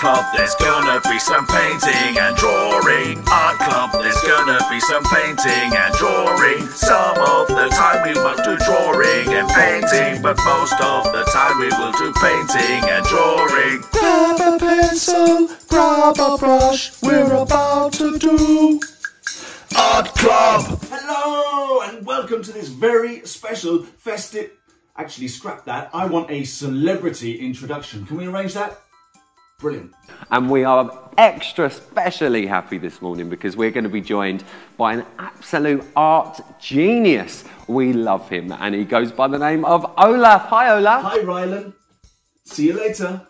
club, there's gonna be some painting and drawing. Art club, there's gonna be some painting and drawing. Some of the time we must do drawing and painting, but most of the time we will do painting and drawing. Grab a pencil, grab a brush, we're about to do Art Club! Hello and welcome to this very special festive. Actually, scrap that. I want a celebrity introduction. Can we arrange that? Brilliant. And we are extra specially happy this morning because we're going to be joined by an absolute art genius. We love him and he goes by the name of Olaf. Hi, Olaf. Hi, Rylan. See you later.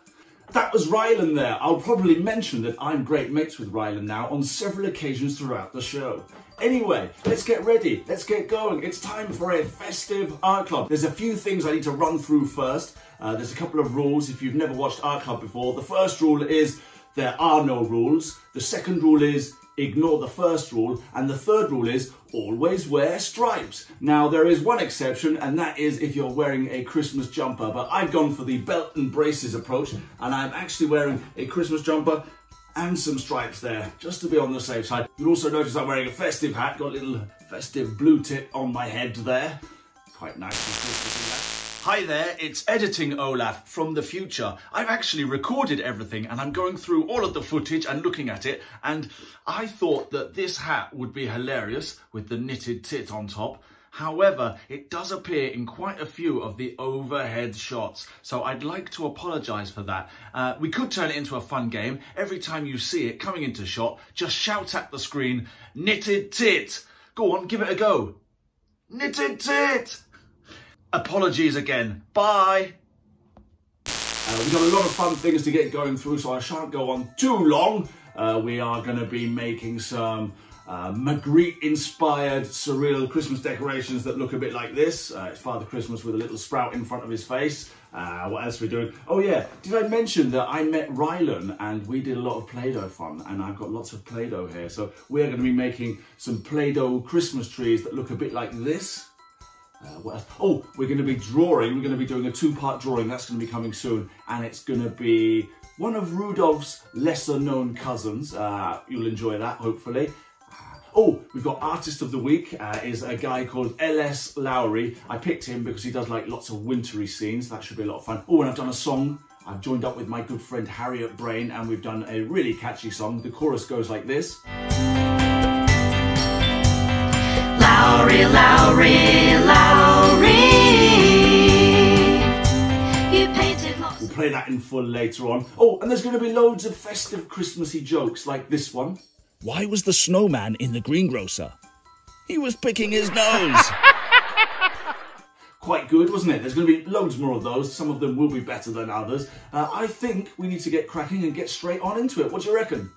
That was Rylan there. I'll probably mention that I'm great mates with Rylan now on several occasions throughout the show. Anyway, let's get ready. Let's get going. It's time for a festive art club. There's a few things I need to run through first. Uh, there's a couple of rules if you've never watched art club before. The first rule is there are no rules. The second rule is ignore the first rule. And the third rule is always wear stripes. Now, there is one exception, and that is if you're wearing a Christmas jumper. But I've gone for the belt and braces approach, and I'm actually wearing a Christmas jumper and some stripes there, just to be on the safe side. You'll also notice I'm wearing a festive hat, got a little festive blue tit on my head there. Quite nice. Hi there, it's editing Olaf from the future. I've actually recorded everything and I'm going through all of the footage and looking at it and I thought that this hat would be hilarious with the knitted tit on top. However, it does appear in quite a few of the overhead shots, so I'd like to apologise for that. Uh, we could turn it into a fun game. Every time you see it coming into shot, just shout at the screen, knitted tit. Go on, give it a go. Knitted tit. Apologies again. Bye. Uh, we've got a lot of fun things to get going through, so I shan't go on too long. Uh, we are going to be making some uh, Magritte-inspired surreal Christmas decorations that look a bit like this. Uh, it's Father Christmas with a little sprout in front of his face. Uh, what else are we doing? Oh yeah, did I mention that I met Rylan and we did a lot of Play-Doh fun and I've got lots of Play-Doh here. So we're going to be making some Play-Doh Christmas trees that look a bit like this. Uh, oh, we're going to be drawing. We're going to be doing a two-part drawing. That's going to be coming soon. And it's going to be one of Rudolph's lesser-known cousins. Uh, you'll enjoy that, hopefully. Oh, we've got Artist of the Week, uh, is a guy called L.S. Lowry. I picked him because he does like lots of wintry scenes. That should be a lot of fun. Oh, and I've done a song. I've joined up with my good friend Harriet Braine and we've done a really catchy song. The chorus goes like this. Lowry, Lowry, Lowry. You painted lots. We'll play that in full later on. Oh, and there's going to be loads of festive Christmassy jokes like this one. Why was the snowman in the greengrocer? He was picking his nose. Quite good, wasn't it? There's going to be loads more of those. Some of them will be better than others. Uh, I think we need to get cracking and get straight on into it. What do you reckon?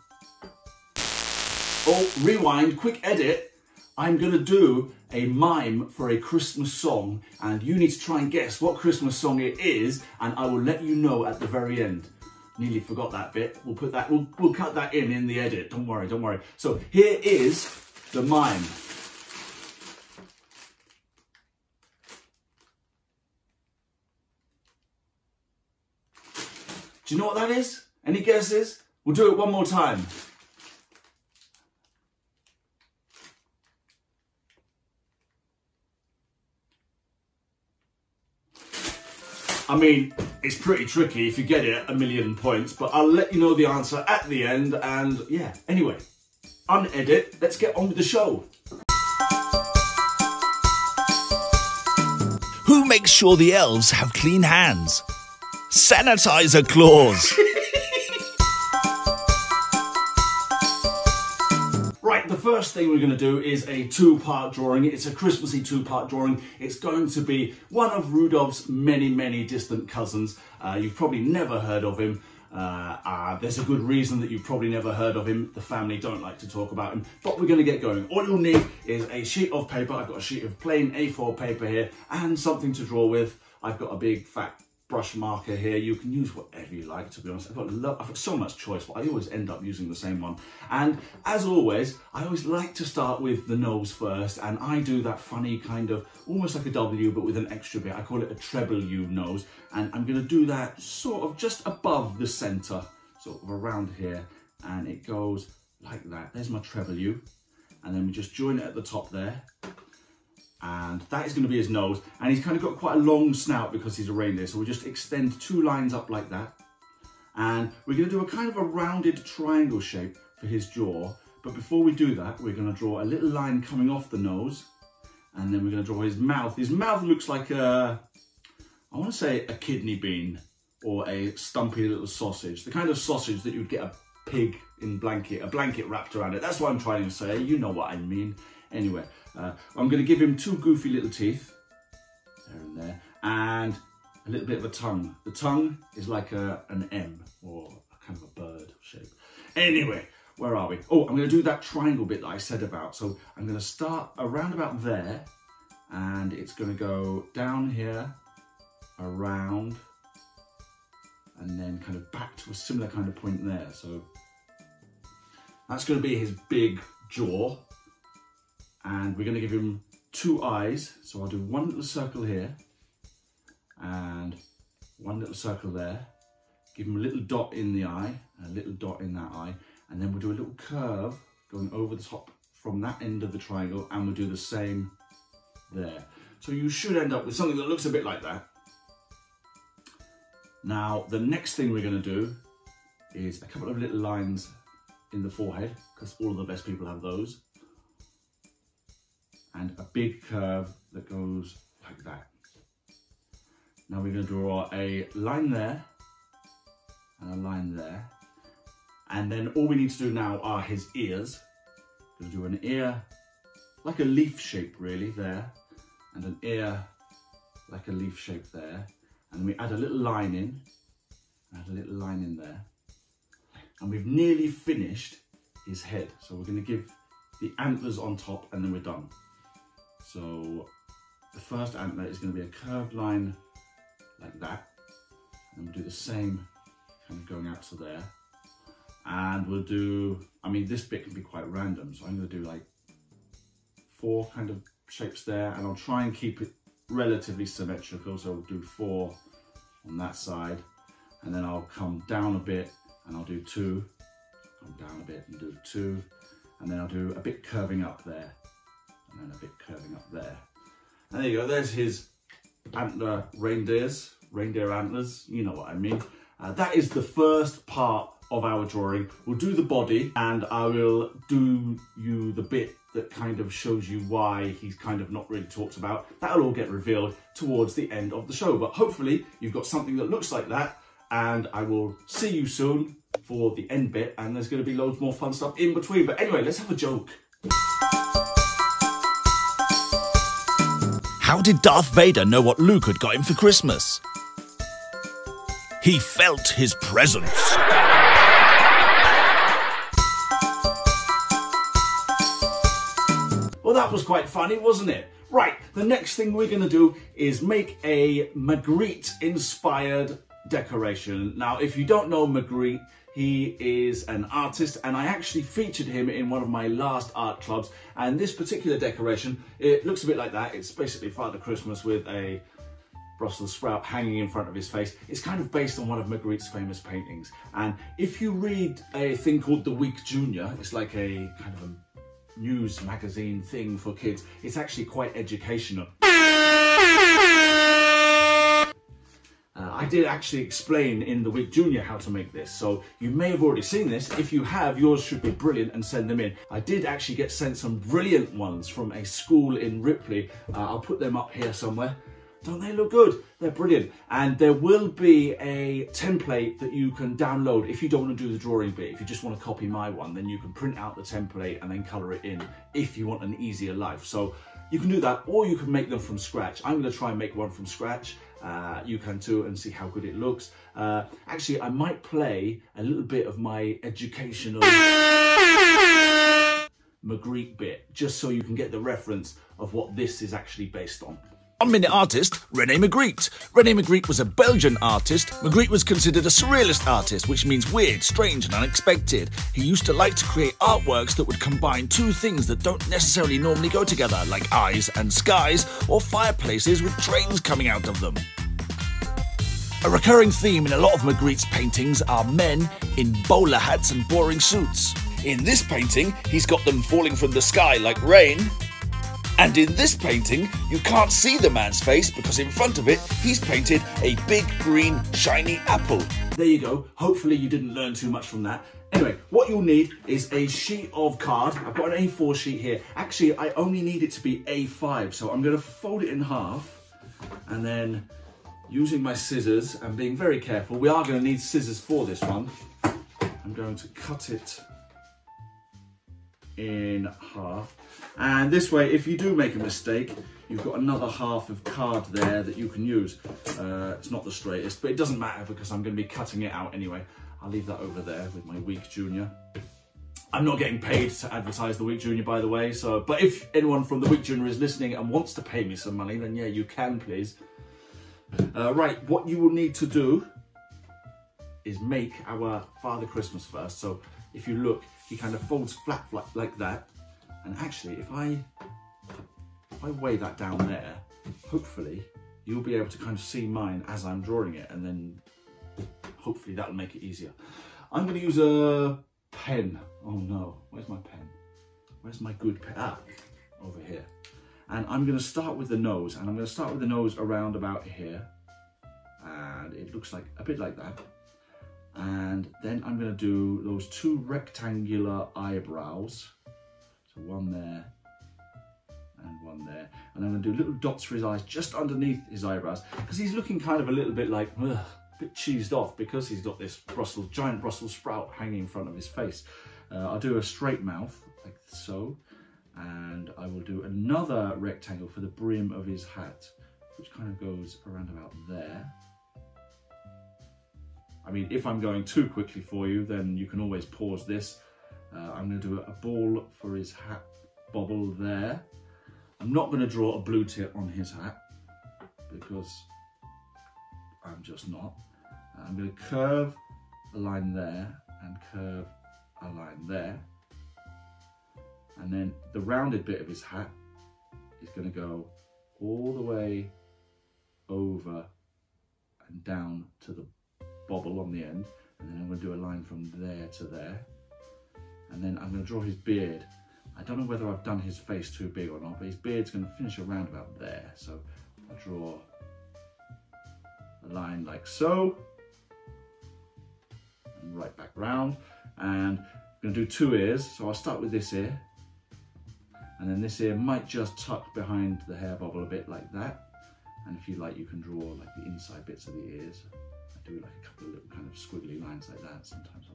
Oh, rewind, quick edit. I'm going to do a mime for a Christmas song and you need to try and guess what Christmas song it is and I will let you know at the very end. Nearly forgot that bit. We'll put that, we'll, we'll cut that in in the edit. Don't worry, don't worry. So here is the mime. Do you know what that is? Any guesses? We'll do it one more time. I mean, it's pretty tricky if you get it a million points, but I'll let you know the answer at the end. And yeah, anyway, unedit, let's get on with the show. Who makes sure the elves have clean hands? Sanitizer Claus. The first thing we're going to do is a two-part drawing. It's a Christmassy two-part drawing. It's going to be one of Rudolph's many, many distant cousins. Uh, you've probably never heard of him. Uh, uh, there's a good reason that you've probably never heard of him. The family don't like to talk about him, but we're going to get going. All you'll need is a sheet of paper. I've got a sheet of plain A4 paper here and something to draw with. I've got a big fat brush marker here. You can use whatever you like, to be honest. I've got, I've got so much choice, but I always end up using the same one. And as always, I always like to start with the nose first, and I do that funny kind of, almost like a W, but with an extra bit. I call it a treble U nose, and I'm gonna do that sort of just above the center. sort of around here and it goes like that. There's my treble U. And then we just join it at the top there. And that is going to be his nose. And he's kind of got quite a long snout because he's a reindeer. So we just extend two lines up like that. And we're going to do a kind of a rounded triangle shape for his jaw. But before we do that, we're going to draw a little line coming off the nose. And then we're going to draw his mouth. His mouth looks like a, I want to say a kidney bean or a stumpy little sausage. The kind of sausage that you'd get a pig in blanket, a blanket wrapped around it. That's what I'm trying to say. You know what I mean. Anyway, uh, I'm going to give him two goofy little teeth, there and there, and a little bit of a tongue. The tongue is like a, an M or a kind of a bird shape. Anyway, where are we? Oh, I'm going to do that triangle bit that I said about. So I'm going to start around about there, and it's going to go down here, around, and then kind of back to a similar kind of point there. So that's going to be his big jaw. And we're going to give him two eyes. So I'll do one little circle here and one little circle there. Give him a little dot in the eye a little dot in that eye. And then we'll do a little curve going over the top from that end of the triangle and we'll do the same there. So you should end up with something that looks a bit like that. Now, the next thing we're going to do is a couple of little lines in the forehead, because all of the best people have those. And a big curve that goes like that. Now we're going to draw a line there and a line there. And then all we need to do now are his ears. We're going to do an ear like a leaf shape really there and an ear like a leaf shape there and we add a little line in, add a little line in there, and we've nearly finished his head. So we're going to give the antlers on top and then we're done. So the first antler is going to be a curved line like that, and we'll do the same kind of going out to there. And we'll do, I mean, this bit can be quite random, so I'm going to do like four kind of shapes there, and I'll try and keep it relatively symmetrical. So I'll do four on that side and then I'll come down a bit and I'll do two, come down a bit and do two, and then I'll do a bit curving up there and then a bit curving up there. And there you go, there's his antler reindeers, reindeer antlers, you know what I mean. Uh, that is the first part of our drawing. We'll do the body and I will do you the bit that kind of shows you why he's kind of not really talked about. That'll all get revealed towards the end of the show. But hopefully you've got something that looks like that and I will see you soon for the end bit and there's going to be loads more fun stuff in between. But anyway, let's have a joke. How did Darth Vader know what Luke had got him for Christmas? He felt his presence. Well, that was quite funny, wasn't it? Right, the next thing we're going to do is make a Magritte-inspired decoration. Now, if you don't know Magritte, he is an artist and I actually featured him in one of my last art clubs. And this particular decoration, it looks a bit like that. It's basically Father Christmas with a Brussels sprout hanging in front of his face. It's kind of based on one of Magritte's famous paintings. And if you read a thing called The Week Junior, it's like a kind of a news magazine thing for kids. It's actually quite educational. Uh, I did actually explain in the Week Junior how to make this, so you may have already seen this. If you have, yours should be brilliant and send them in. I did actually get sent some brilliant ones from a school in Ripley. Uh, I'll put them up here somewhere. Don't they look good? They're brilliant. And there will be a template that you can download if you don't want to do the drawing bit. If you just want to copy my one, then you can print out the template and then colour it in if you want an easier life. So you can do that or you can make them from scratch. I'm going to try and make one from scratch. Uh, you can too and see how good it looks. Uh, actually, I might play a little bit of my educational Magritte bit, just so you can get the reference of what this is actually based on. One minute artist, Rene Magritte. Rene Magritte was a Belgian artist. Magritte was considered a surrealist artist, which means weird, strange, and unexpected. He used to like to create artworks that would combine two things that don't necessarily normally go together, like eyes and skies, or fireplaces with trains coming out of them. A recurring theme in a lot of Magritte's paintings are men in bowler hats and boring suits. In this painting, he's got them falling from the sky like rain. And in this painting, you can't see the man's face because in front of it, he's painted a big green shiny apple. There you go. Hopefully you didn't learn too much from that. Anyway, what you'll need is a sheet of card. I've got an A4 sheet here. Actually, I only need it to be A5, so I'm going to fold it in half and then using my scissors and being very careful, we are going to need scissors for this one. I'm going to cut it in half. And this way, if you do make a mistake, you've got another half of card there that you can use. Uh, it's not the straightest, but it doesn't matter because I'm going to be cutting it out anyway. I'll leave that over there with my Week Junior. I'm not getting paid to advertise the Week Junior, by the way. So, but if anyone from the Week Junior is listening and wants to pay me some money, then yeah, you can, please. Uh, right, what you will need to do is make our Father Christmas first. So, if you look, he kind of folds flat, flat like that. And actually, if I if I weigh that down there, hopefully you'll be able to kind of see mine as I'm drawing it, and then hopefully that'll make it easier. I'm going to use a pen. Oh no, where's my pen? Where's my good pen? Ah, over here. And I'm going to start with the nose, and I'm going to start with the nose around about here. And it looks like a bit like that. And then I'm going to do those two rectangular eyebrows. So one there and one there. And I'm going to do little dots for his eyes just underneath his eyebrows because he's looking kind of a little bit like, ugh, a bit cheesed off because he's got this Brussels, giant Brussels sprout hanging in front of his face. Uh, I'll do a straight mouth like so. And I will do another rectangle for the brim of his hat, which kind of goes around about there. I mean, if I'm going too quickly for you, then you can always pause this. Uh, I'm going to do a ball for his hat bobble there. I'm not going to draw a blue tit on his hat because I'm just not. I'm going to curve a line there and curve a line there. And then the rounded bit of his hat is going to go all the way over and down to the bobble on the end. And then I'm going to do a line from there to there. And then I'm going to draw his beard. I don't know whether I've done his face too big or not, but his beard's going to finish around about there. So I'll draw a line like so. And right back round. And I'm going to do two ears. So I'll start with this ear. And then this ear might just tuck behind the hair bubble a bit like that. And if you like, you can draw like the inside bits of the ears. I do like a couple of little kind of squiggly lines like that, sometimes.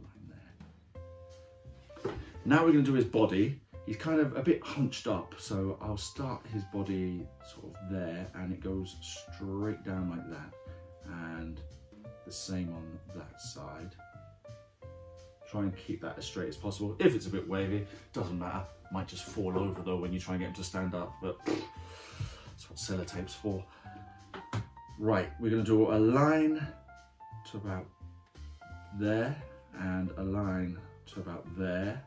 Now we're going to do his body. He's kind of a bit hunched up, so I'll start his body sort of there and it goes straight down like that. And the same on that side. Try and keep that as straight as possible. If it's a bit wavy, doesn't matter. Might just fall over though when you try and get him to stand up, but that's what sellotape's for. Right, we're going to do a line to about there and a line to about there.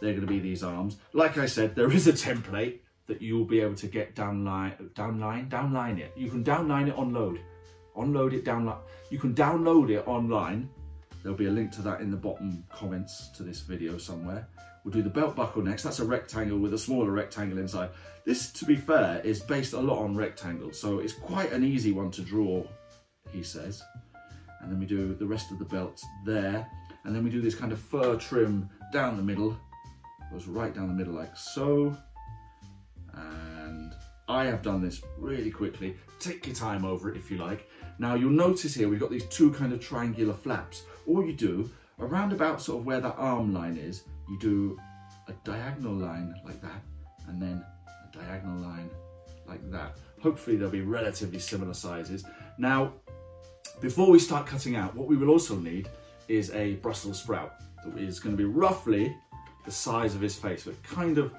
They're going to be these arms. Like I said, there is a template that you'll be able to get downline, downline, downline it. You can downline it on load. Onload it, download. You can download it online. There'll be a link to that in the bottom comments to this video somewhere. We'll do the belt buckle next. That's a rectangle with a smaller rectangle inside. This, to be fair, is based a lot on rectangles, so it's quite an easy one to draw, he says. And then we do the rest of the belt there. And then we do this kind of fur trim down the middle. Goes right down the middle like so. And I have done this really quickly. Take your time over it if you like. Now you'll notice here we've got these two kind of triangular flaps. All you do, around about sort of where that arm line is, you do a diagonal line like that, and then a diagonal line like that. Hopefully they'll be relatively similar sizes. Now, before we start cutting out, what we will also need is a Brussels sprout that is going to be roughly the size of his face. It kind of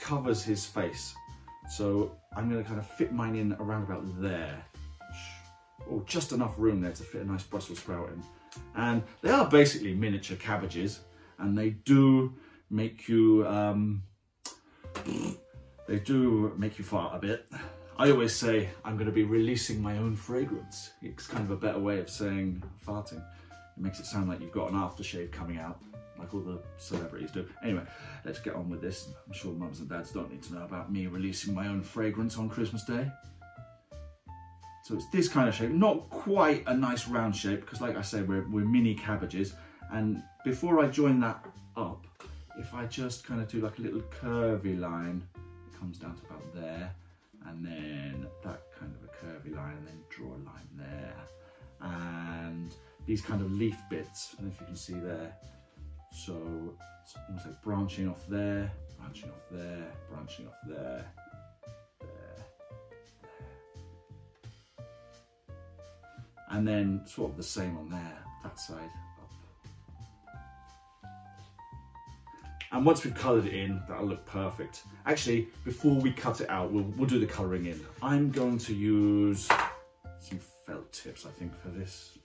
covers his face. So I'm going to kind of fit mine in around about there. Or just enough room there to fit a nice Brussels sprout in. And they are basically miniature cabbages and they do make you, um, they do make you fart a bit. I always say I'm going to be releasing my own fragrance. It's kind of a better way of saying farting. It makes it sound like you've got an aftershave coming out, like all the celebrities do. Anyway, let's get on with this. I'm sure mums and dads don't need to know about me releasing my own fragrance on Christmas Day. So it's this kind of shape, not quite a nice round shape, because like I said, we're, we're mini cabbages. And before I join that up, if I just kind of do like a little curvy line, it comes down to about there, and then that kind of a curvy line, and then draw a line there. And these kind of leaf bits, I don't know if you can see there. So it's like branching off there, branching off there, branching off there, there, there. And then sort of the same on there, that side up. And once we've coloured it in, that'll look perfect. Actually, before we cut it out, we'll, we'll do the colouring in. I'm going to use some felt tips, I think, for this.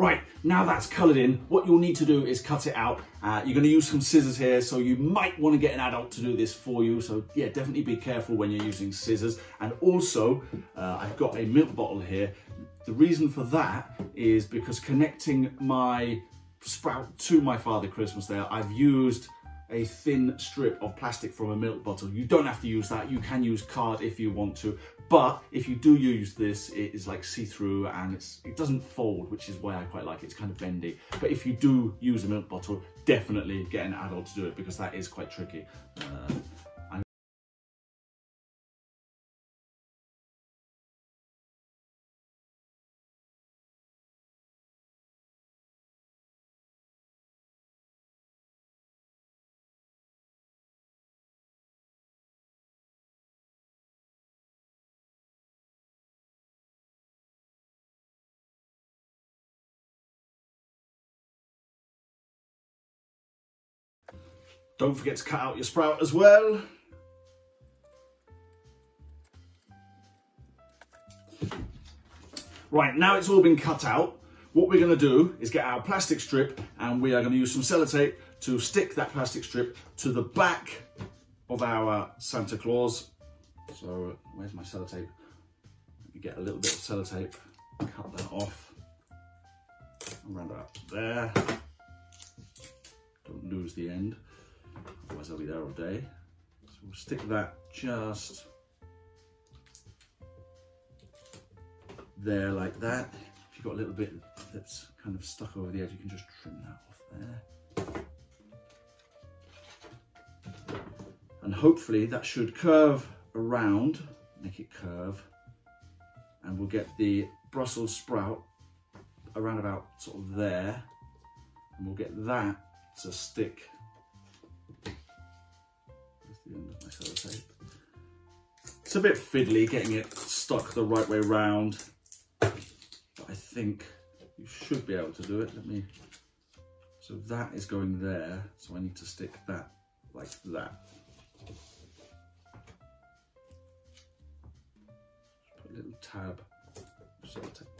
Right, now that's coloured in, what you'll need to do is cut it out. Uh, you're going to use some scissors here, so you might want to get an adult to do this for you. So yeah, definitely be careful when you're using scissors. And also, uh, I've got a milk bottle here. The reason for that is because connecting my sprout to my Father Christmas there, I've used a thin strip of plastic from a milk bottle. You don't have to use that. You can use card if you want to. But if you do use this, it is like see-through and it's, it doesn't fold, which is why I quite like it. It's kind of bendy. But if you do use a milk bottle, definitely get an adult to do it because that is quite tricky. Uh, Don't forget to cut out your sprout as well. Right, now it's all been cut out, what we're gonna do is get our plastic strip and we are gonna use some sellotape to stick that plastic strip to the back of our Santa Claus. So uh, where's my sellotape? Let me get a little bit of sellotape, cut that off, around up there. Don't lose the end otherwise I'll be there all day. So we'll stick that just there like that. If you've got a little bit that's kind of stuck over the edge, you can just trim that off there. And hopefully that should curve around, make it curve, and we'll get the Brussels sprout around about sort of there, and we'll get that to stick It's a bit fiddly getting it stuck the right way round, but I think you should be able to do it. Let me, so that is going there, so I need to stick that like that. Put a little tab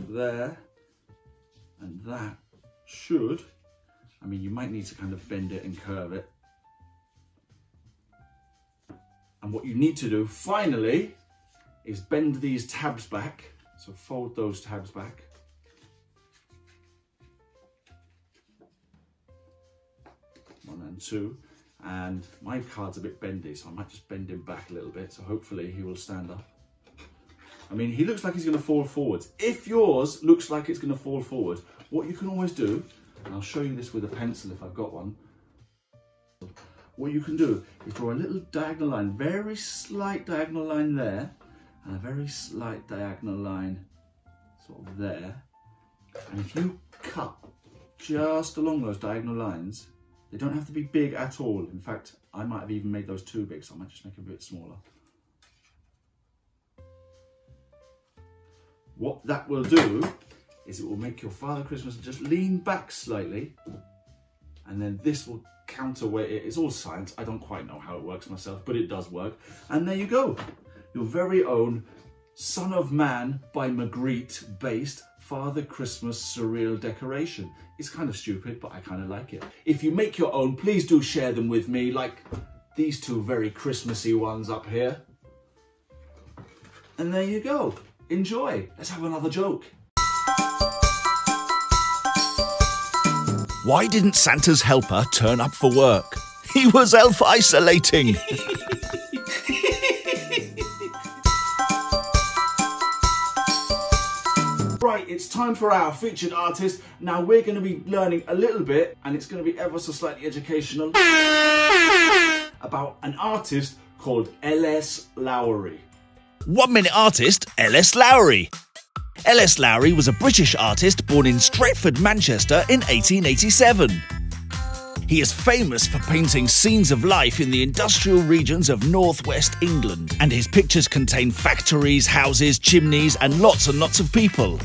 there, and that should, I mean, you might need to kind of bend it and curve it, and what you need to do finally is bend these tabs back. So fold those tabs back. One and two. And my card's a bit bendy, so I might just bend him back a little bit. So hopefully he will stand up. I mean, he looks like he's going to fall forwards. If yours looks like it's going to fall forward, what you can always do, and I'll show you this with a pencil if I've got one, what you can do is draw a little diagonal line, very slight diagonal line there, and a very slight diagonal line sort of there. And if you cut just along those diagonal lines, they don't have to be big at all. In fact, I might have even made those too big, so I might just make them a bit smaller. What that will do is it will make your Father Christmas just lean back slightly, and then this will counterweight it. It's all science. I don't quite know how it works myself, but it does work. And there you go. Your very own Son of Man by Magritte based Father Christmas surreal decoration. It's kind of stupid, but I kind of like it. If you make your own, please do share them with me, like these two very Christmassy ones up here. And there you go. Enjoy. Let's have another joke. Why didn't Santa's helper turn up for work? He was elf isolating. Right, it's time for our featured artist. Now we're going to be learning a little bit, and it's going to be ever so slightly educational, about an artist called L.S. Lowry. One minute artist, L.S. Lowry. L.S. Lowry was a British artist born in Stretford, Manchester in 1887. He is famous for painting scenes of life in the industrial regions of northwest England, and his pictures contain factories, houses, chimneys, and lots and lots of people.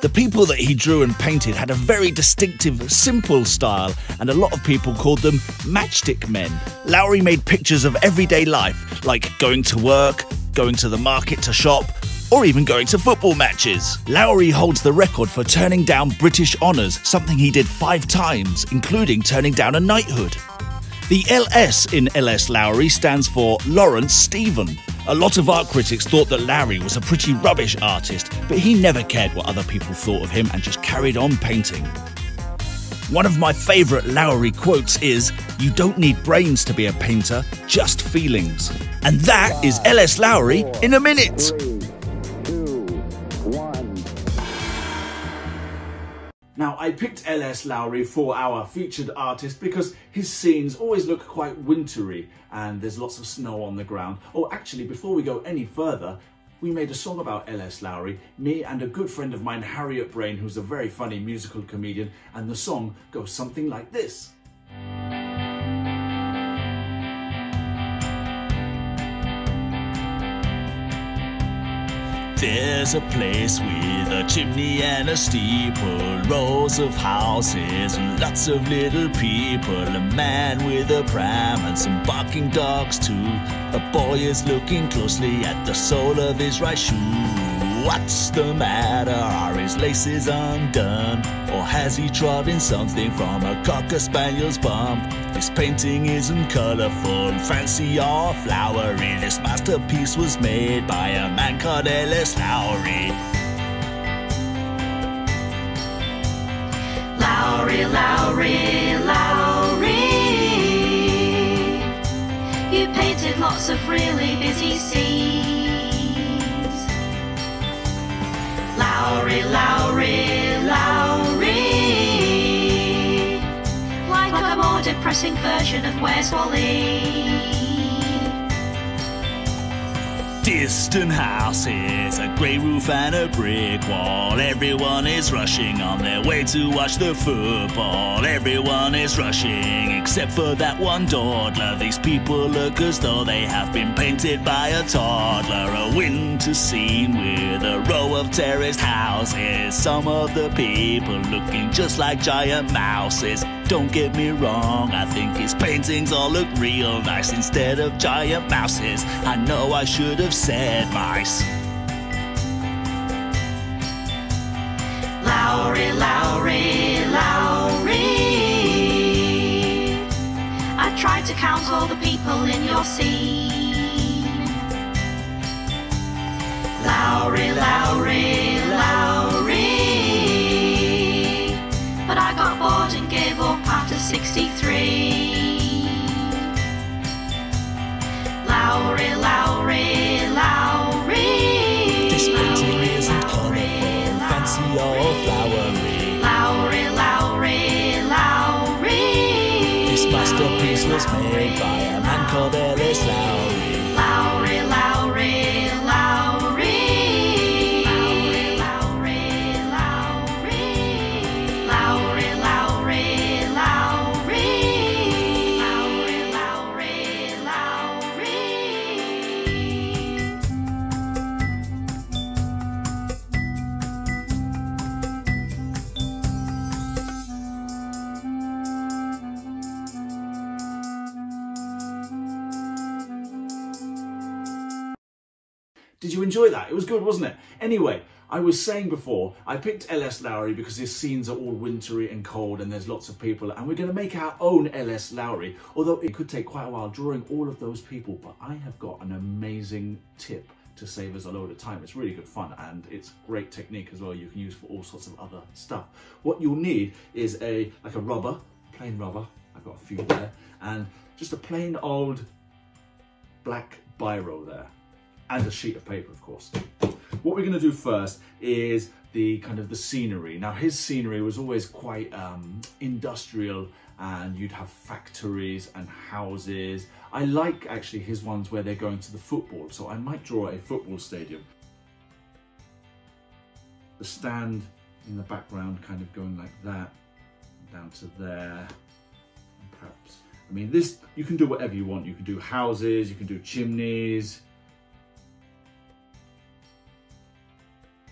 The people that he drew and painted had a very distinctive, simple style, and a lot of people called them matchstick men. Lowry made pictures of everyday life, like going to work, going to the market to shop, or even going to football matches. Lowry holds the record for turning down British honours, something he did five times, including turning down a knighthood. The LS in LS Lowry stands for Lawrence Stephen. A lot of art critics thought that Lowry was a pretty rubbish artist, but he never cared what other people thought of him and just carried on painting. One of my favourite Lowry quotes is You don't need brains to be a painter, just feelings. And that is LS Lowry in a minute. Now, I picked L.S. Lowry for our featured artist because his scenes always look quite wintry and there's lots of snow on the ground. Oh, actually, before we go any further, we made a song about L.S. Lowry, me and a good friend of mine, Harriet Braine, who's a very funny musical comedian, and the song goes something like this. There's a place with a chimney and a steeple, rows of houses and lots of little people. A man with a pram and some barking dogs too. A boy is looking closely at the sole of his right shoe. What's the matter? Are his laces undone? Or has he trodden something from a cocker spaniel's bump? This painting isn't colourful, fancy or flowery. This masterpiece was made by a man called L.S. Lowry. Lowry, Lowry, Lowry. You painted lots of really busy scenes. Lowry, Lowry, Lowry. Like a more depressing version of Where's Wally? Distant houses, a grey roof and a brick wall. Everyone is rushing on their way to watch the football. Everyone is rushing except for that one dawdler. These people look as though they have been painted by a toddler. A winter scene with a row of terraced houses. Some of the people looking just like giant mouses. Don't get me wrong, I think his paintings all look real nice instead of giant mouses. I know I should have said mice. Lowry, Lowry, Lowry. I tried to count all the people in your scene. Lowry, Lowry, Lowry. Was made by a man called L.S. was good, wasn't it? Anyway, I was saying before, I picked LS Lowry because his scenes are all wintry and cold and there's lots of people and we're going to make our own LS Lowry. Although it could take quite a while drawing all of those people, but I have got an amazing tip to save us a load of time. It's really good fun and it's great technique as well you can use for all sorts of other stuff. What you'll need is a like a rubber, plain rubber, I've got a few there, and just a plain old black biro there and a sheet of paper of course. What we're going to do first is the kind of the scenery. Now his scenery was always quite um, industrial and you'd have factories and houses. I like actually his ones where they're going to the football, so I might draw a football stadium. The stand in the background kind of going like that, down to there, perhaps. I mean, this, you can do whatever you want. You can do houses, you can do chimneys,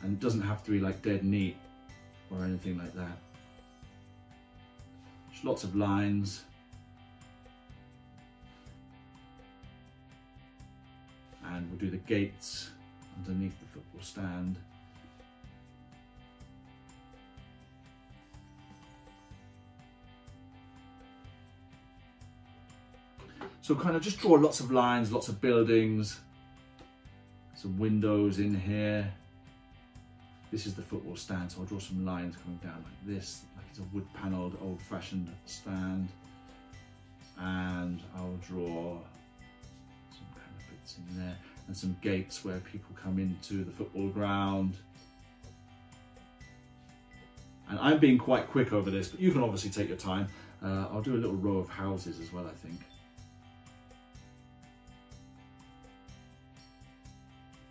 and doesn't have to be like dead neat or anything like that. Just lots of lines. And we'll do the gates underneath the football stand. So kind of just draw lots of lines, lots of buildings, some windows in here. This is the football stand, so I'll draw some lines coming down like this, like it's a wood panelled old fashioned stand. And I'll draw some bits in there and some gates where people come into the football ground. And I'm being quite quick over this, but you can obviously take your time. Uh, I'll do a little row of houses as well, I think.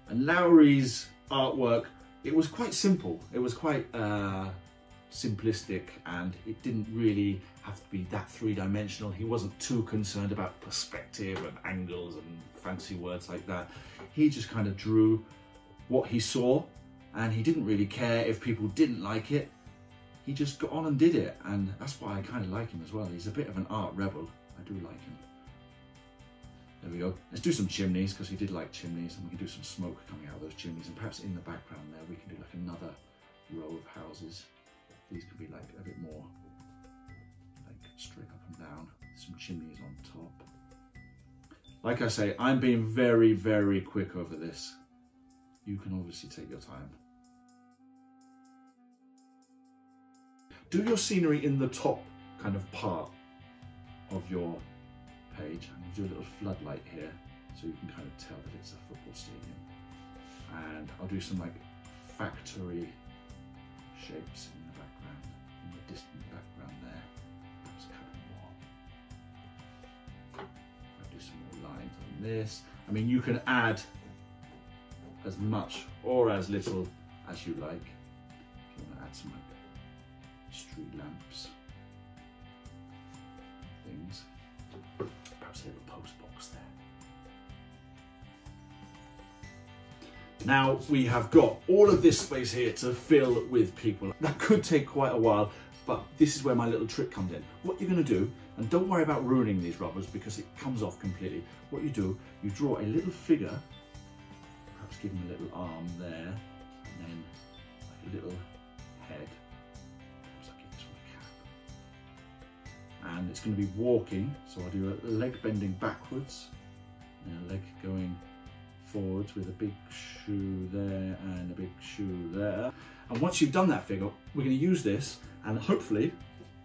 And Lowry's artwork, it was quite simple. It was quite uh, simplistic and it didn't really have to be that three-dimensional. He wasn't too concerned about perspective and angles and fancy words like that. He just kind of drew what he saw and he didn't really care if people didn't like it. He just got on and did it and that's why I kind of like him as well. He's a bit of an art rebel. I do like him. There we go. Let's do some chimneys because he did like chimneys and we can do some smoke coming out of those chimneys and perhaps in the background there we can do like another row of houses. These could be like a bit more like straight up and down. Some chimneys on top. Like I say, I'm being very, very quick over this. You can obviously take your time. Do your scenery in the top kind of part of your page. I'm going to do a little floodlight here so you can kind of tell that it's a football stadium. And I'll do some like factory shapes in the background, in the distant background there. Perhaps a couple more. I'll do some more lines on this. I mean, you can add as much or as little as you like. If you want to add some like street lamps, things perhaps a little post box there. Now we have got all of this space here to fill with people. That could take quite a while, but this is where my little trick comes in. What you're gonna do, and don't worry about ruining these rubbers because it comes off completely. What you do, you draw a little figure, perhaps give him a little arm there, and then like a little head. It's going to be walking. So I'll do a leg bending backwards and a leg going forwards with a big shoe there and a big shoe there. And once you've done that figure, we're going to use this and hopefully,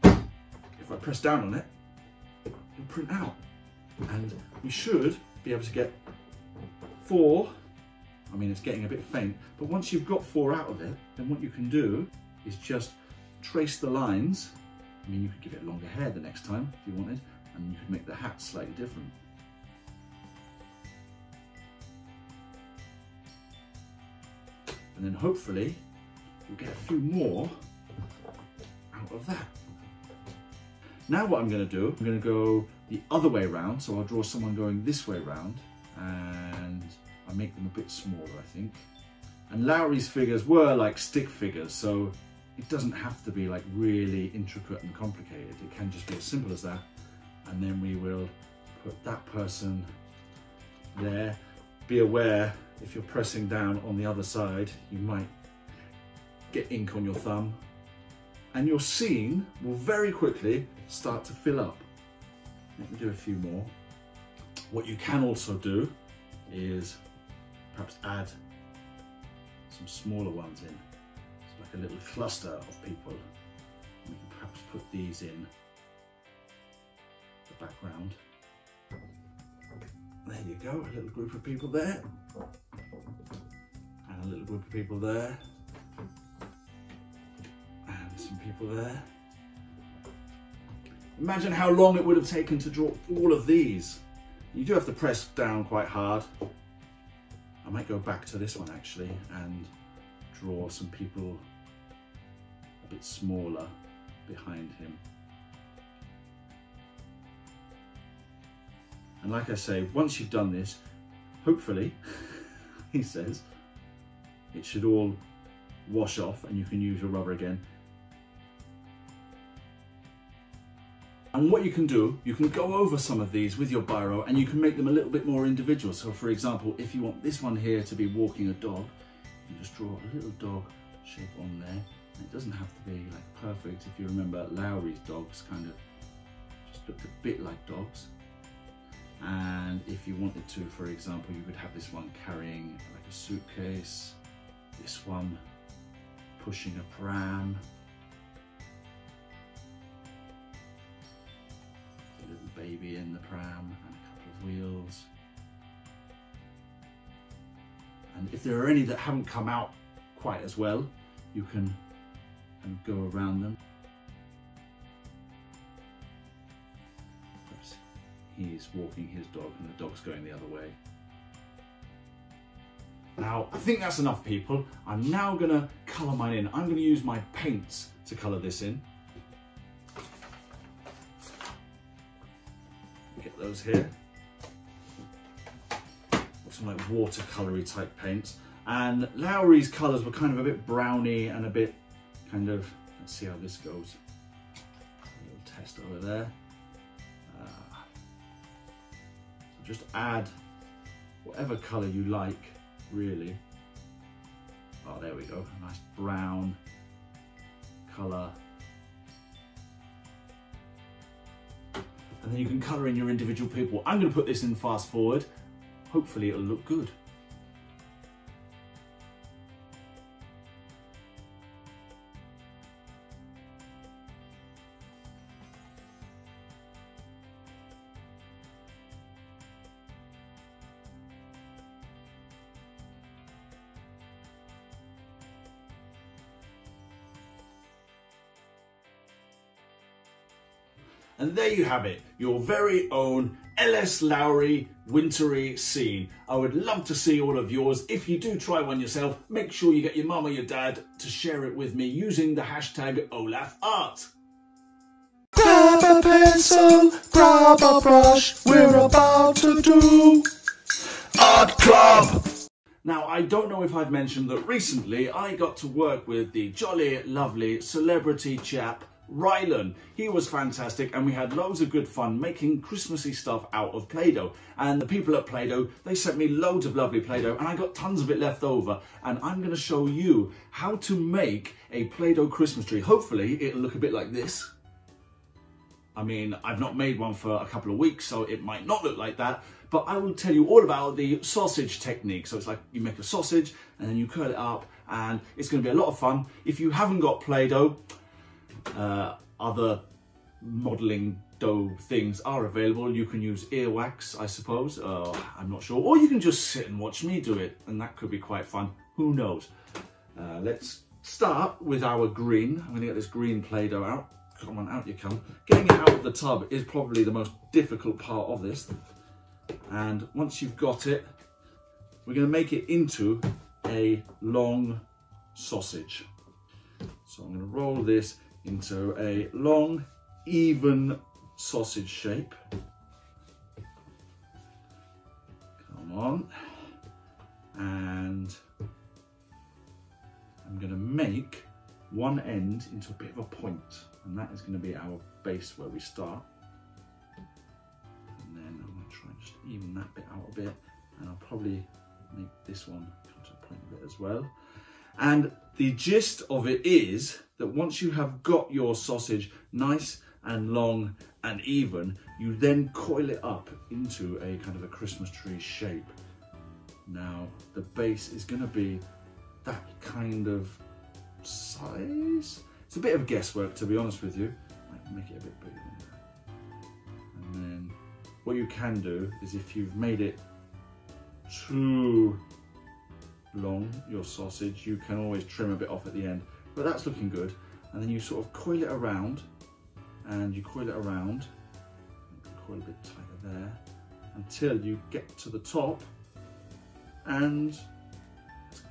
if I press down on it, it'll print out. And we should be able to get four, I mean it's getting a bit faint, but once you've got four out of it, then what you can do is just trace the lines I mean, you could give it longer hair the next time if you wanted, and you could make the hat slightly different. And then hopefully you'll get a few more out of that. Now what I'm going to do, I'm going to go the other way around. So I'll draw someone going this way around and I make them a bit smaller, I think. And Lowry's figures were like stick figures, so it doesn't have to be like really intricate and complicated. It can just be as simple as that. And then we will put that person there. Be aware if you're pressing down on the other side, you might get ink on your thumb and your scene will very quickly start to fill up. Let me do a few more. What you can also do is perhaps add some smaller ones in. Like a little cluster of people. We can perhaps put these in the background. There you go, a little group of people there. And a little group of people there. And some people there. Imagine how long it would have taken to draw all of these. You do have to press down quite hard. I might go back to this one actually and draw some people bit smaller behind him. And like I say, once you've done this, hopefully, he says, it should all wash off and you can use your rubber again. And what you can do, you can go over some of these with your biro and you can make them a little bit more individual. So for example, if you want this one here to be walking a dog, you can just draw a little dog shape on there. It doesn't have to be like perfect. If you remember Lowry's dogs kind of just looked a bit like dogs. And if you wanted to, for example, you could have this one carrying like a suitcase, this one pushing a pram, a little baby in the pram and a couple of wheels. And if there are any that haven't come out quite as well, you can of go around them. Perhaps he's walking his dog and the dog's going the other way. Now, I think that's enough people. I'm now gonna colour mine in. I'm gonna use my paints to colour this in. Get those here. Some like watercolory type paints. And Lowry's colours were kind of a bit browny and a bit kind of, let's see how this goes. Test over there. Uh, so just add whatever colour you like, really. Oh, there we go, a nice brown colour. And then you can colour in your individual people. I'm going to put this in fast forward. Hopefully it'll look good. There you have it, your very own LS Lowry wintry scene. I would love to see all of yours. If you do try one yourself, make sure you get your mum or your dad to share it with me using the hashtag OlafArt. Grab a pencil, grab a brush, we're about to do Art Club! Now, I don't know if I've mentioned that recently I got to work with the jolly, lovely celebrity chap Rylan. He was fantastic and we had loads of good fun making Christmassy stuff out of Play-Doh. And the people at Play-Doh, they sent me loads of lovely Play-Doh and I got tons of it left over. And I'm going to show you how to make a Play-Doh Christmas tree. Hopefully it'll look a bit like this. I mean, I've not made one for a couple of weeks, so it might not look like that, but I will tell you all about the sausage technique. So it's like you make a sausage and then you curl it up and it's going to be a lot of fun. If you haven't got Play-Doh, uh, other modelling dough things are available. You can use earwax, I suppose, uh, I'm not sure. Or you can just sit and watch me do it, and that could be quite fun. Who knows? Uh, let's start with our green. I'm going to get this green Play-Doh out. Come on, out you come. Getting it out of the tub is probably the most difficult part of this. And once you've got it, we're going to make it into a long sausage. So I'm going to roll this into a long, even sausage shape. Come on. And I'm going to make one end into a bit of a point, and that is going to be our base where we start. And then I'm going to try and just even that bit out a bit, and I'll probably make this one come to a point a bit as well. And the gist of it is that once you have got your sausage nice and long and even, you then coil it up into a kind of a Christmas tree shape. Now, the base is going to be that kind of size. It's a bit of guesswork, to be honest with you. Make it a bit bigger. And then what you can do is if you've made it too long, your sausage, you can always trim a bit off at the end. But that's looking good. And then you sort of coil it around and you coil it around, coil a bit tighter there, until you get to the top and it's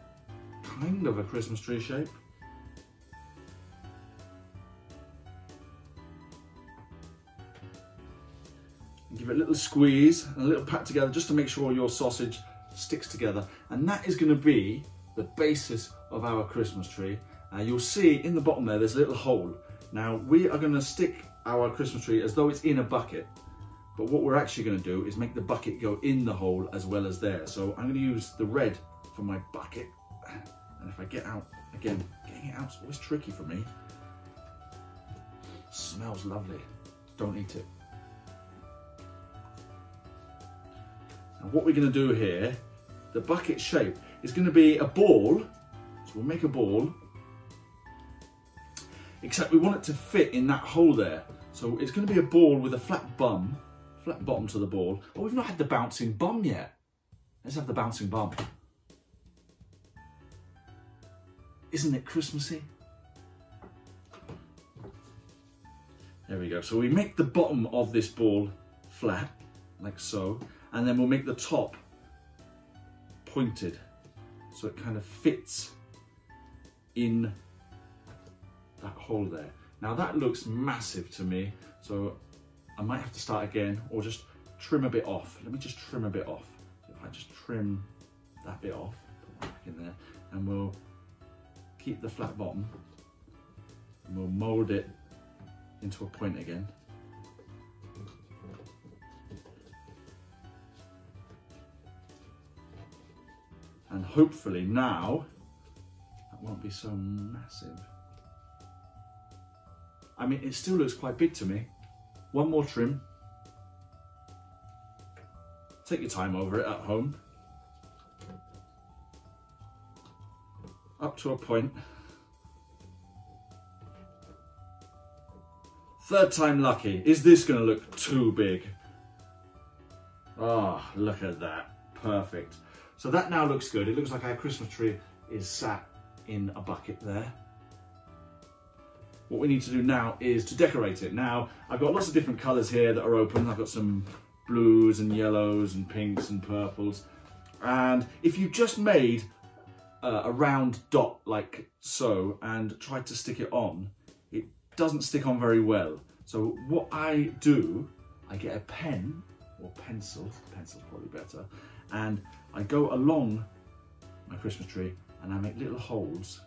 kind of a Christmas tree shape. Give it a little squeeze and a little pat together just to make sure your sausage sticks together. And that is going to be the basis of our Christmas tree. Uh, you'll see in the bottom there, there's a little hole. Now we are going to stick our Christmas tree as though it's in a bucket. But what we're actually going to do is make the bucket go in the hole as well as there. So I'm going to use the red for my bucket. And if I get out, again, getting it out is always tricky for me. Smells lovely. Don't eat it. And what we're going to do here, the bucket shape is going to be a ball. So we'll make a ball. Except we want it to fit in that hole there. So it's going to be a ball with a flat bum, flat bottom to the ball. Oh, we've not had the bouncing bum yet. Let's have the bouncing bum. Isn't it Christmassy? There we go. So we make the bottom of this ball flat, like so, and then we'll make the top pointed, so it kind of fits in that hole there. Now that looks massive to me, so I might have to start again or just trim a bit off. Let me just trim a bit off. If I just trim that bit off, put that back in there, and we'll keep the flat bottom, and we'll mold it into a point again. Hopefully now, that won't be so massive. I mean, it still looks quite big to me. One more trim. Take your time over it at home. Up to a point. Third time lucky. Is this going to look too big? Ah, oh, look at that. Perfect. So that now looks good. It looks like our Christmas tree is sat in a bucket there. What we need to do now is to decorate it. Now, I've got lots of different colours here that are open. I've got some blues and yellows and pinks and purples. And if you just made uh, a round dot like so and tried to stick it on, it doesn't stick on very well. So what I do, I get a pen or pencil, pencil's probably better, and I go along my Christmas tree and I make little holes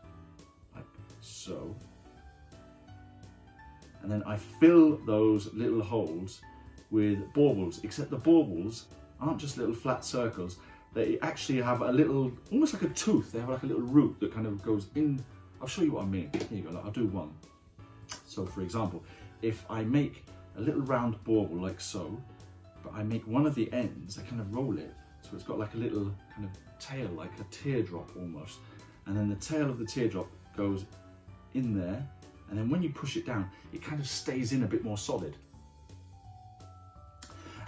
like so. And then I fill those little holes with baubles, except the baubles aren't just little flat circles, they actually have a little, almost like a tooth, they have like a little root that kind of goes in, I'll show you what I mean, here you go, I'll do one. So for example, if I make a little round bauble like so, but I make one of the ends, I kind of roll it, so it's got like a little kind of tail, like a teardrop almost, and then the tail of the teardrop goes in there, and then when you push it down, it kind of stays in a bit more solid.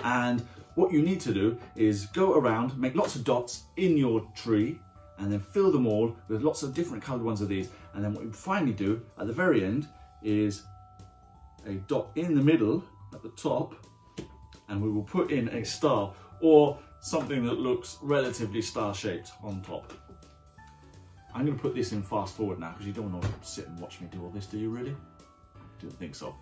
And what you need to do is go around, make lots of dots in your tree, and then fill them all with lots of different coloured ones of these. And then what you finally do at the very end is a dot in the middle at the top, and we will put in a star or something that looks relatively star-shaped on top. I'm going to put this in fast forward now because you don't want to sit and watch me do all this, do you really? Didn't think so.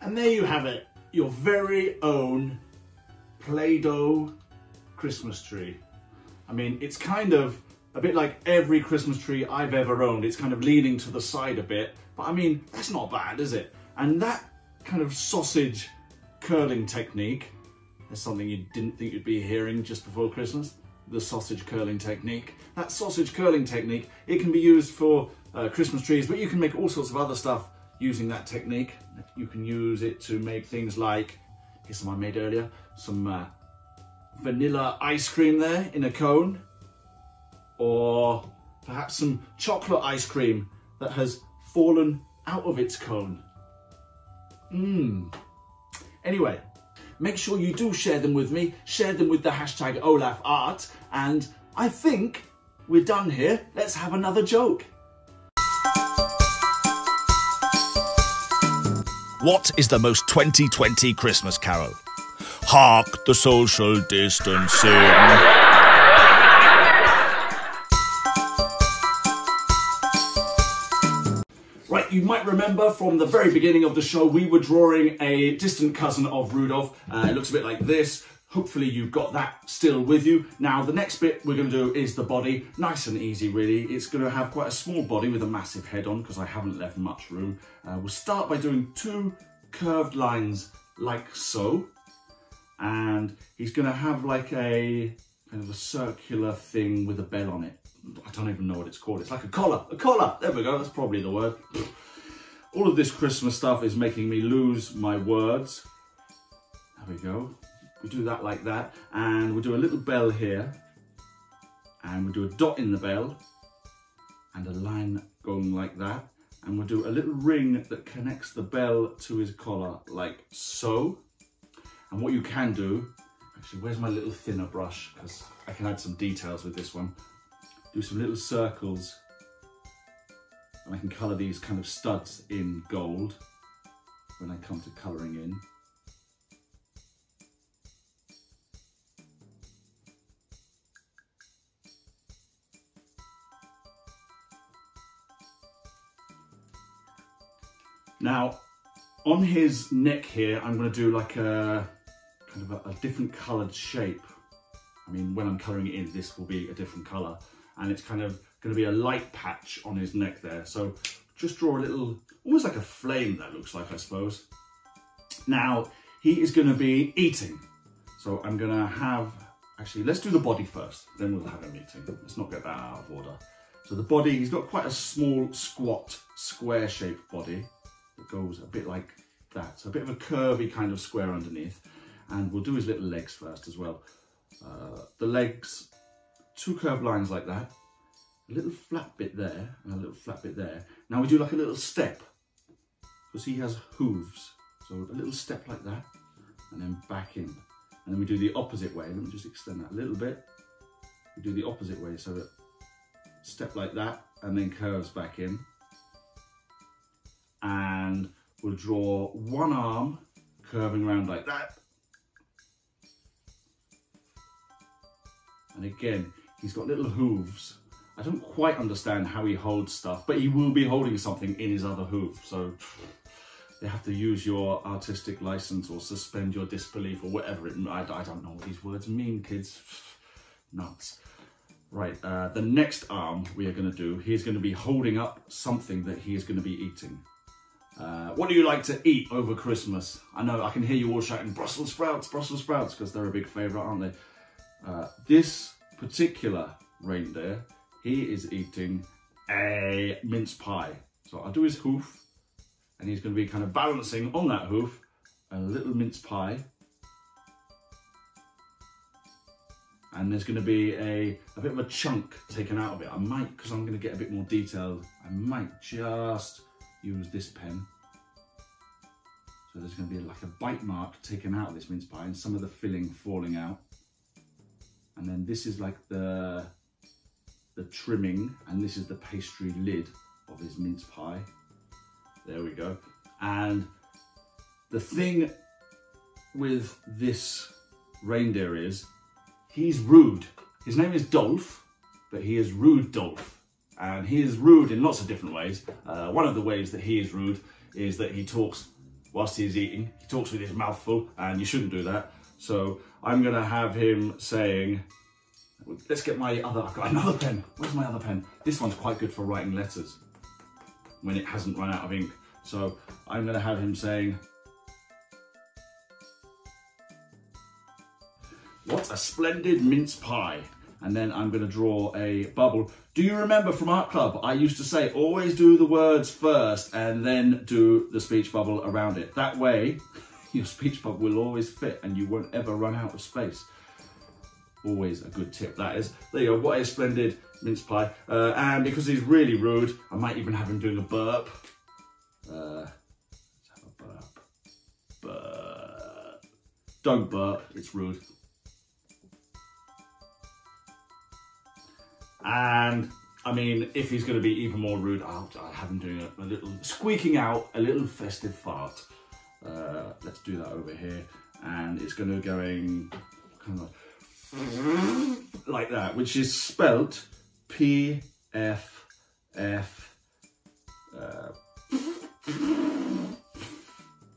And there you have it, your very own Play-Doh Christmas tree. I mean, it's kind of a bit like every Christmas tree I've ever owned. It's kind of leaning to the side a bit, but I mean, that's not bad, is it? And that kind of sausage curling technique, is something you didn't think you'd be hearing just before Christmas, the sausage curling technique. That sausage curling technique, it can be used for uh, Christmas trees, but you can make all sorts of other stuff using that technique. You can use it to make things like, here's some I made earlier, some uh, vanilla ice cream there in a cone, or perhaps some chocolate ice cream that has fallen out of its cone. Mmm. Anyway, make sure you do share them with me, share them with the hashtag OlafArt, and I think we're done here. Let's have another joke. What is the most 2020 Christmas carol? Hark the social distancing. Right, you might remember from the very beginning of the show, we were drawing a distant cousin of Rudolph. Uh, it looks a bit like this. Hopefully you've got that still with you. Now, the next bit we're going to do is the body. Nice and easy, really. It's going to have quite a small body with a massive head on because I haven't left much room. Uh, we'll start by doing two curved lines like so. And he's going to have like a kind of a circular thing with a bell on it. I don't even know what it's called. It's like a collar, a collar. There we go. That's probably the word. All of this Christmas stuff is making me lose my words. There we go. We do that like that. And we'll do a little bell here. And we'll do a dot in the bell. And a line going like that. And we'll do a little ring that connects the bell to his collar like so. And what you can do, actually, where's my little thinner brush? Because I can add some details with this one. Do some little circles. And I can colour these kind of studs in gold when I come to colouring in. Now, on his neck here, I'm going to do like a kind of a, a different coloured shape. I mean, when I'm colouring it in, this will be a different colour. And it's kind of going to be a light patch on his neck there. So just draw a little, almost like a flame that looks like, I suppose. Now, he is going to be eating. So I'm going to have, actually, let's do the body first. Then we'll have him eating. Let's not get that out of order. So the body, he's got quite a small, squat, square-shaped body goes a bit like that. So a bit of a curvy kind of square underneath. And we'll do his little legs first as well. Uh, the legs, two curved lines like that. A little flat bit there and a little flat bit there. Now we do like a little step because he has hooves. So a little step like that and then back in. And then we do the opposite way. Let me just extend that a little bit. We do the opposite way so that step like that and then curves back in. And we'll draw one arm curving around like that. And again, he's got little hooves. I don't quite understand how he holds stuff, but he will be holding something in his other hoof. So you have to use your artistic license or suspend your disbelief or whatever it, I, I don't know what these words mean, kids. Nuts. Right, uh, the next arm we are going to do, he's going to be holding up something that he is going to be eating. Uh, what do you like to eat over Christmas? I know I can hear you all shouting Brussels sprouts, Brussels sprouts, because they're a big favourite, aren't they? Uh, this particular reindeer, he is eating a mince pie. So I'll do his hoof, and he's going to be kind of balancing on that hoof a little mince pie. And there's going to be a, a bit of a chunk taken out of it. I might, because I'm going to get a bit more detailed, I might just use this pen. So there's going to be like a bite mark taken out of this mince pie and some of the filling falling out. And then this is like the, the trimming and this is the pastry lid of his mince pie. There we go. And the thing with this reindeer is he's rude. His name is Dolph, but he is rude Dolph and he is rude in lots of different ways. Uh, one of the ways that he is rude is that he talks whilst he's eating. He talks with his mouth full, and you shouldn't do that. So I'm gonna have him saying, let's get my other, I've got another pen. Where's my other pen? This one's quite good for writing letters when it hasn't run out of ink. So I'm gonna have him saying, what a splendid mince pie. And then I'm gonna draw a bubble. Do you remember from art club, I used to say, always do the words first and then do the speech bubble around it. That way, your speech bubble will always fit and you won't ever run out of space. Always a good tip, that is. There you go, what a splendid mince pie. Uh, and because he's really rude, I might even have him doing a burp. Uh, burp. Burp. Don't burp, it's rude. And I mean, if he's going to be even more rude, I'll, I'll have him doing a, a, little, squeaking out a little festive fart. Uh, let's do that over here. And it's going to going kind of like that, which is spelt P F F uh,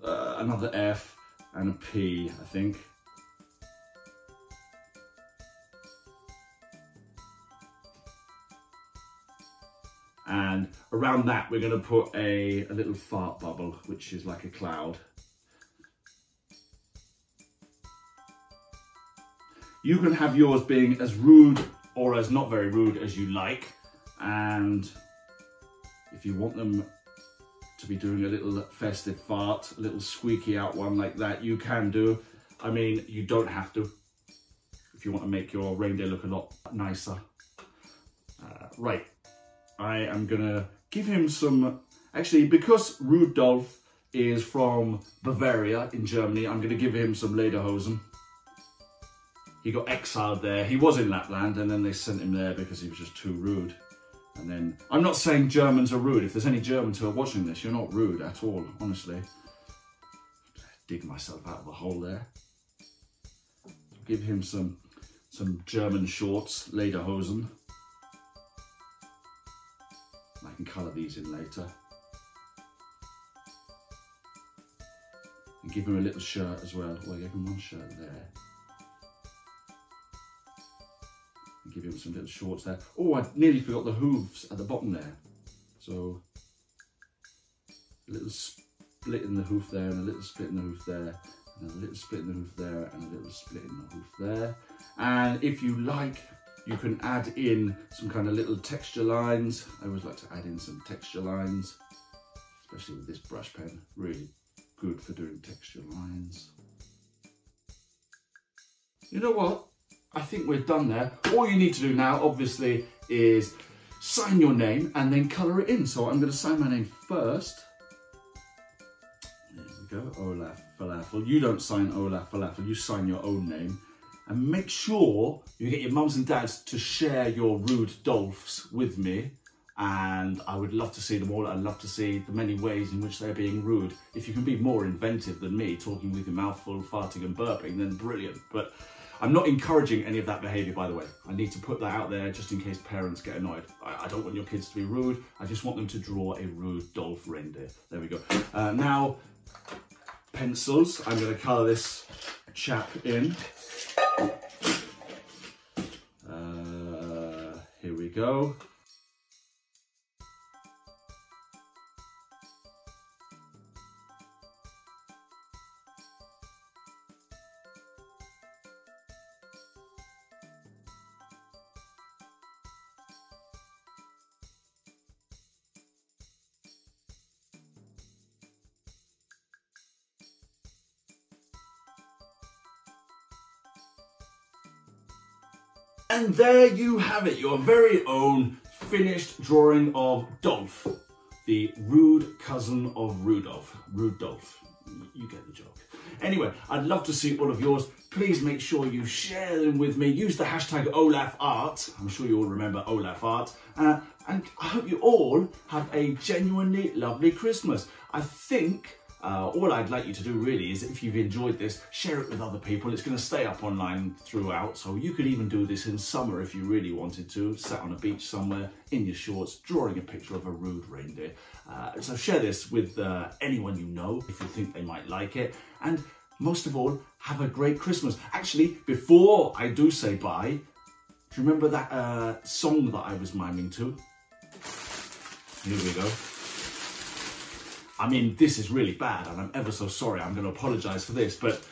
uh, another F and a P, I think. And around that, we're going to put a, a little fart bubble, which is like a cloud. You can have yours being as rude or as not very rude as you like. And if you want them to be doing a little festive fart, a little squeaky out one like that, you can do. I mean, you don't have to if you want to make your reindeer look a lot nicer. Uh, right, I am gonna give him some, actually because Rudolf is from Bavaria in Germany, I'm gonna give him some Lederhosen. He got exiled there. He was in Lapland and then they sent him there because he was just too rude. And then, I'm not saying Germans are rude. If there's any Germans who are watching this, you're not rude at all, honestly. Dig myself out of a hole there. Give him some, some German shorts, Lederhosen. I can colour these in later. And give him a little shirt as well. Well, give him one shirt there. And give him some little shorts there. Oh, I nearly forgot the hooves at the bottom there. So, a little split in the hoof there and a little split in the hoof there. And a little split in the hoof there and a little split in the hoof there. And if you like, you can add in some kind of little texture lines. I always like to add in some texture lines, especially with this brush pen. Really good for doing texture lines. You know what? I think we're done there. All you need to do now, obviously, is sign your name and then colour it in. So I'm going to sign my name first. There we go, Olaf Falafel. You don't sign Olaf Falafel, you sign your own name and make sure you get your mums and dads to share your rude dolphs with me and I would love to see them all. I'd love to see the many ways in which they're being rude. If you can be more inventive than me, talking with your mouth full, farting and burping, then brilliant. But I'm not encouraging any of that behaviour, by the way. I need to put that out there just in case parents get annoyed. I, I don't want your kids to be rude. I just want them to draw a rude dolph reindeer. There we go. Uh, now, pencils. I'm going to colour this chap in. Uh, here we go. And there you have it, your very own finished drawing of Dolph, the rude cousin of Rudolph. Rudolph, you get the joke. Anyway, I'd love to see all of yours. Please make sure you share them with me. Use the hashtag OlafArt. I'm sure you all remember OlafArt. Uh, and I hope you all have a genuinely lovely Christmas. I think Uh, all I'd like you to do really is if you've enjoyed this, share it with other people. It's going to stay up online throughout, so you could even do this in summer if you really wanted to, sat on a beach somewhere in your shorts, drawing a picture of a rude reindeer. Uh, so share this with uh, anyone you know if you think they might like it. And most of all, have a great Christmas. Actually, before I do say bye, do you remember that uh, song that I was miming to? Here we go. I mean, this is really bad, and I'm ever so sorry. I'm going to apologise for this, but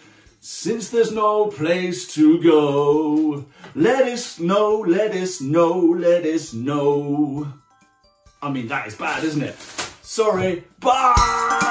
since there's no place to go, let us know, let us know, let us know. I mean, that is bad, isn't it? Sorry. Bye!